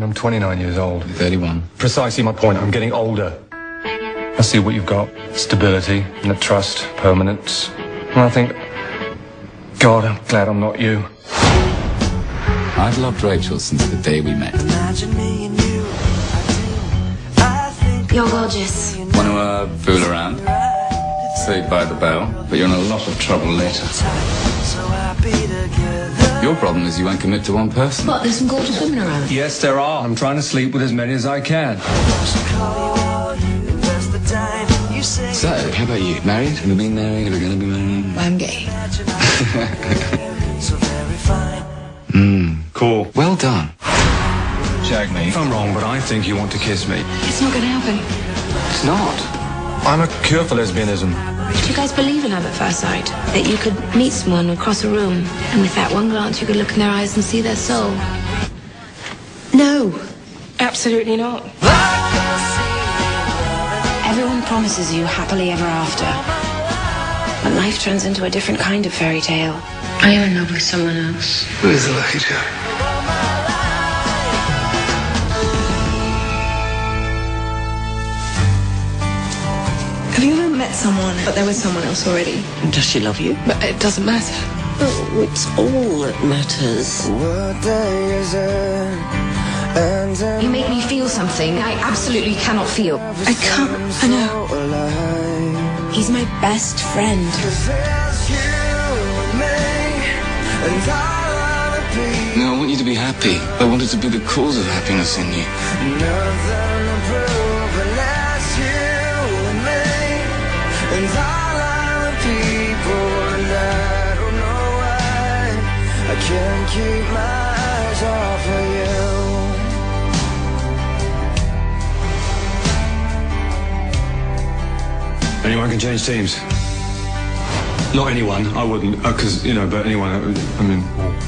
I'm 29 years old. 31. Precisely my point. I'm getting older. I see what you've got. Stability, and trust, permanence. And I think, God, I'm glad I'm not you. I've loved Rachel since the day we met. Imagine me and You're gorgeous. Want to uh, fool around? Saved by the bell, but you're in a lot of trouble later. Your problem is you won't commit to one person. What, there's some gorgeous women around? Yes, there are. I'm trying to sleep with as many as I can. So, how about you? Married? Have you been married? Are you going to be married? I'm gay. Mmm, cool. Well done. Jag me. If I'm wrong, but I think you want to kiss me. It's not going to happen. It's not. I'm a cure for lesbianism. Do you guys believe in love at first sight? That you could meet someone across a room, and with that one glance, you could look in their eyes and see their soul? No, absolutely not. Everyone promises you happily ever after. But life turns into a different kind of fairy tale. I am in love with someone else. Who is the lucky chap? Met someone, but there was someone else already? Does she love you? But it doesn't matter. Oh, it's all that matters. You make me feel something I absolutely cannot feel. I can't. I know. He's my best friend. No, I want you to be happy. I want it to be the cause of happiness in you. Keep my eyes off of you. Anyone can change teams. Not anyone. I wouldn't, uh, because you know. But anyone. I mean.